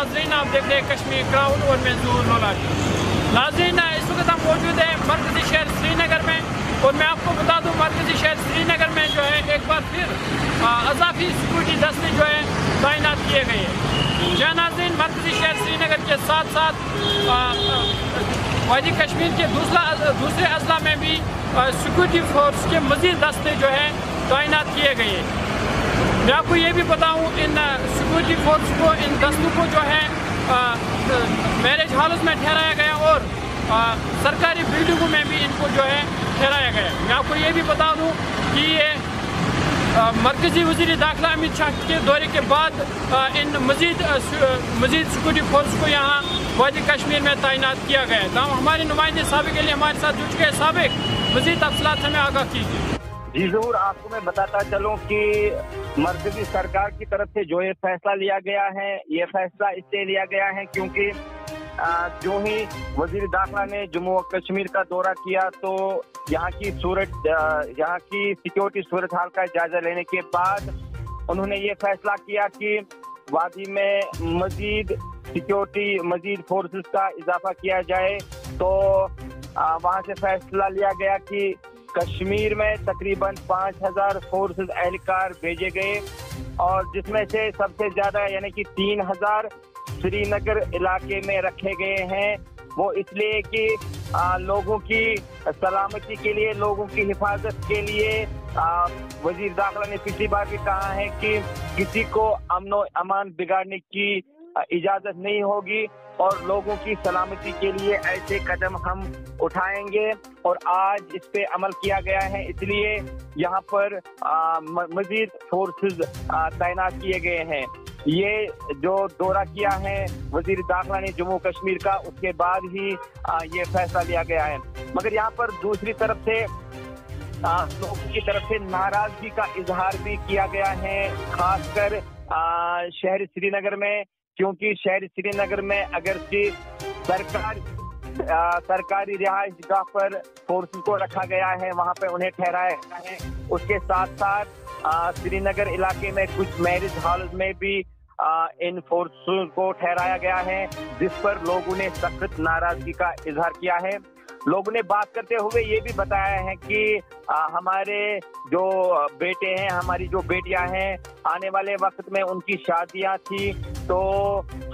नाजरीन, आप देख रहे हैं कश्मीर क्राउड और मैं जूर लोलाटी नाजरीन, इस वक्त हम मौजूद हैं मरकजी शहर श्रीनगर में और मैं आपको बता दूँ, मरकजी शहर श्रीनगर में जो है, एक बार फिर अजाफी सिक्योरिटी दस्ते जो है, तैनात किए गए हैं। जहाँ नाजरीन, मरकजी शहर श्रीनगर के साथ साथ वादी कश्मीर के दूसरा, दूसरे अजला में भी सिक्योरिटी फोर्स के मजीद दस्ते जो है, तैनात किए गए हैं। मैं आपको ये भी बताऊँ इन सिक्योरिटी फोर्स को इन दस्तों को जो है मैरिज हाउस में ठहराया गया और आ, सरकारी बिल्डिंगों में भी इनको जो है ठहराया गया। मैं आपको ये भी बता दूँ कि ये मरकजी वजी दाखिला अमित शाह के दौरे के बाद आ, इन मजीद मजीद सिक्योरिटी फोर्स को यहाँ वादी कश्मीर में तैनात किया गया है। तो हमारे नुमाइंदे सबक के लिए हमारे साथ जुट गए। सबक मजीद अफसलात हमें आगाह कीजिए। जी, ज़रूर आपको मैं बताता चलूँ कि मरकजी सरकार की तरफ़ से जो ये फैसला लिया गया है, ये फैसला इसलिए लिया गया है क्योंकि जो ही वज़ीर दाखिला ने जम्मू और कश्मीर का दौरा किया तो यहाँ की सूरत यहाँ की सिक्योरिटी सूरत हाल का जायजा लेने के बाद उन्होंने ये फैसला किया कि वादी में मजीद सिक्योरिटी, मजीद फोर्सेस का इजाफा किया जाए। तो वहाँ से फैसला लिया गया कि कश्मीर में तकरीबन पाँच हज़ार फोर्सेज एहलकार भेजे गए और जिसमें से सबसे ज़्यादा यानी कि तीन हज़ार श्रीनगर इलाके में रखे गए हैं। वो इसलिए कि आ, लोगों की सलामती के लिए लोगों की हिफाजत के लिए वज़ीर दाखिला ने पिछली बार भी कहा है कि किसी को अमनो अमान बिगाड़ने की इजाज़त नहीं होगी और लोगों की सलामती के लिए ऐसे कदम हम उठाएँगे। और आज इस पे अमल किया गया है इसलिए यहाँ पर मजीद फोर्सेस तैनात किए गए हैं। ये जो दौरा किया है वज़ीर दाखिला ने जम्मू कश्मीर का उसके बाद ही आ, ये फैसला लिया गया है। मगर यहाँ पर दूसरी तरफ़ से लोगों की तरफ़ से नाराज़गी का इजहार भी किया गया है खासकर शहर श्रीनगर में। क्योंकि शहर श्रीनगर में अगर सरकार सरकारी रिहाइश पर फोर्स को रखा गया है वहाँ पे उन्हें ठहराया गया है। उसके साथ साथ श्रीनगर इलाके में कुछ मैरिज हॉल में भी आ, इन फोर्स को ठहराया गया है जिस पर लोगों ने सख्त नाराज़गी का इजहार किया है। लोगों ने बात करते हुए ये भी बताया है कि आ, हमारे जो बेटे हैं हमारी जो बेटियाँ हैं आने वाले वक्त में उनकी शादियाँ थी तो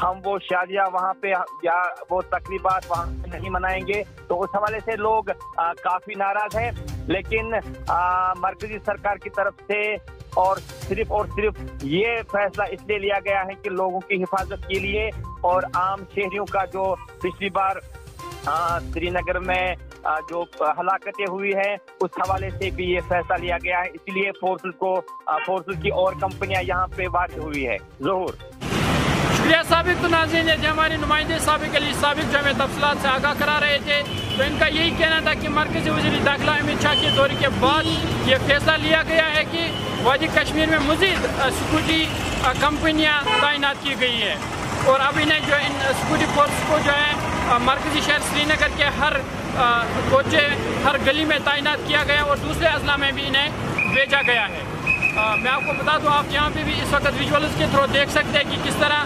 हम वो शादियाँ वहाँ पे या वो तकरीबा वहाँ नहीं मनाएँगे। तो उस हवाले से लोग आ, काफ़ी नाराज़ हैं लेकिन मरकजी सरकार की तरफ़ से और सिर्फ़ और सिर्फ़ ये फैसला इसलिए लिया गया है कि लोगों की हिफाजत के लिए और आम शहरियों का जो पिछली बार श्रीनगर में जो हलाकतें हुई हैं, उस हवाले से भी ये फैसला लिया गया है। इसलिए फोर्सेस को फोर्सेस की और कंपनियाँ यहाँ पे वाक़ हुई है। जहूर। शुक्रिया सबक तो नाजीन जो हमारे नुमाइंदे सबक अली सबक जो हमें तफसलात से आगाह करा रहे थे तो इनका यही कहना था कि मरकजी वजी दाखिला अमित शाह के दौरे के बाद ये फैसला लिया गया है कि वादी कश्मीर में मजीद स्कूटी कंपनियाँ तैनात की गई है। और अब इन्हें जो इन स्कूटी फोर्स को जो है मरकजी शहर श्रीनगर के हर कोचे हर गली में तैनात किया गया और दूसरे अजला में भी इन्हें भेजा गया है। आ, मैं आपको बता दूँ आप यहाँ पे भी इस वक्त विजुअल्स के थ्रू देख सकते हैं कि किस तरह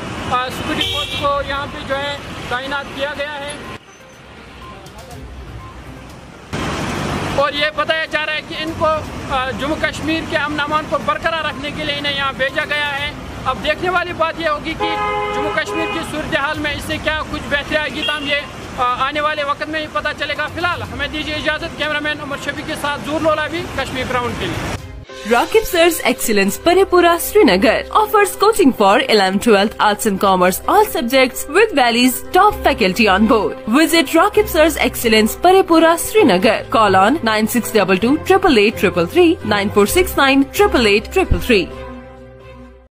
सिक्योरिटी फोर्स को यहाँ पे जो है तैनात किया गया है। और ये बताया जा रहा है कि इनको जम्मू कश्मीर के अमन अमान को बरकरार रखने के लिए इन्हें यहाँ भेजा गया है। अब देखने वाली बात यह होगी कि जम्मू कश्मीर की सूरत हाल में इससे क्या कुछ बेहतरी आएगी तो हम ये आने वाले वक्त में ही पता चलेगा फ़िलहाल हमें दीजिए इजाज़त कैमरामैन उमर शफी के साथ जूर लोला भी कश्मीर ग्राउंड के लिए Rakib Sir's Excellence Paripura Srinagar offers coaching for 11th 12th Arts and Commerce all subjects with Valley's top faculty on board. Visit Rakib Sir's Excellence Paripura Srinagar. Call on 9622 888 333 9469 888 333.